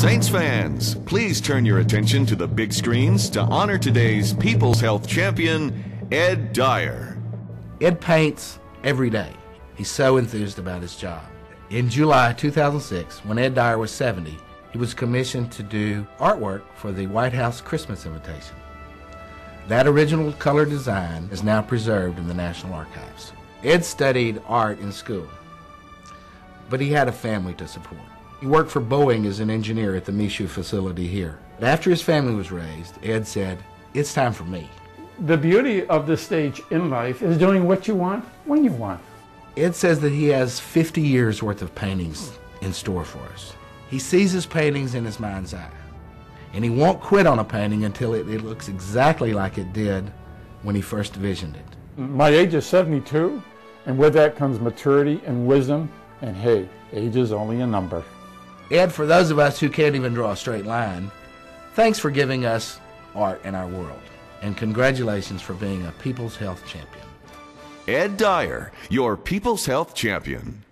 Saints fans, please turn your attention to the big screens to honor today's People's Health Champion, Ed Dyer. Ed paints every day. He's so enthused about his job. In July 2006, when Ed Dyer was 70, he was commissioned to do artwork for the White House Christmas invitation. That original color design is now preserved in the National Archives. Ed studied art in school, but he had a family to support. He worked for Boeing as an engineer at the Michoud facility here. After his family was raised, Ed said, It's time for me. The beauty of this stage in life is doing what you want when you want. Ed says that he has 50 years worth of paintings in store for us. He sees his paintings in his mind's eye, and he won't quit on a painting until it, it looks exactly like it did when he first visioned it. My age is 72, and with that comes maturity and wisdom, and hey, age is only a number. Ed, for those of us who can't even draw a straight line, thanks for giving us art in our world. And congratulations for being a People's Health Champion. Ed Dyer, your People's Health Champion.